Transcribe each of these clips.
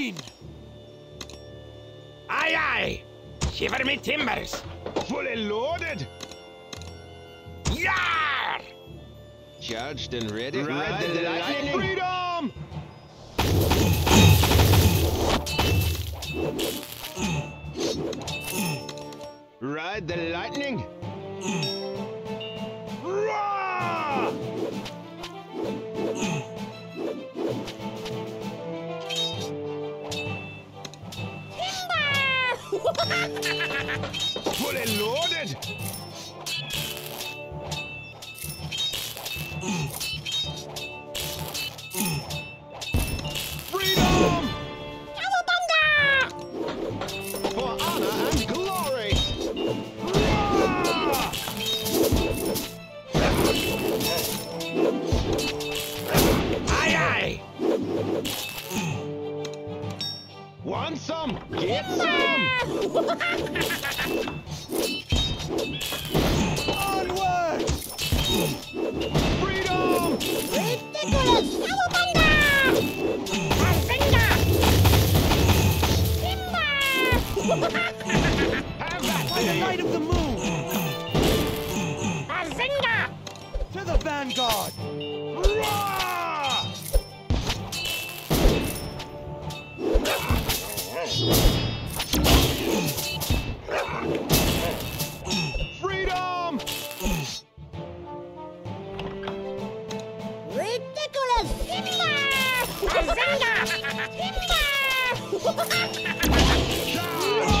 queen! Aye, aye! Shiver me timbers! Fully loaded. Yar! Charged and ready. Ride the lightning. Freedom. Ride the lightning. Roar! Fully loaded. Want some? Get some! Onward! Freedom! Have By the that light of the moon! To the vanguard! Roar! Freedom! Charge!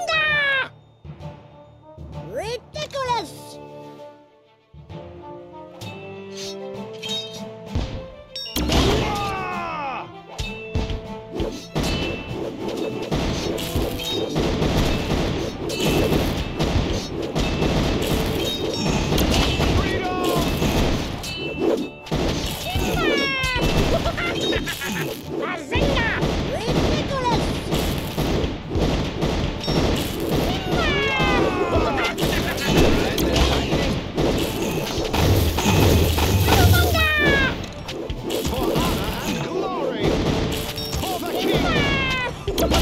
Right,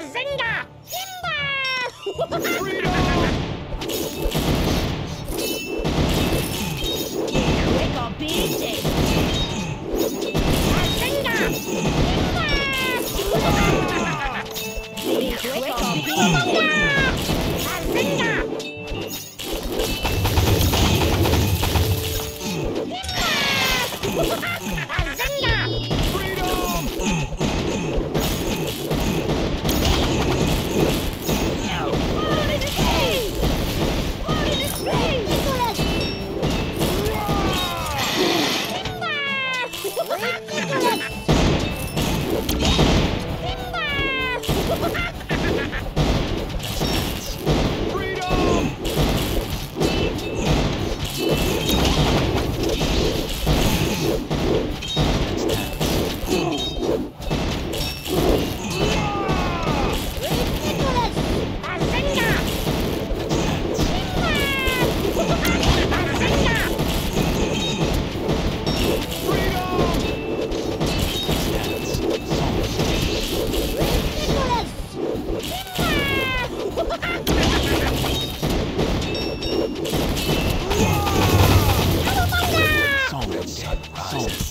Bazinga! Freedom! Wake up, day. Sun rises.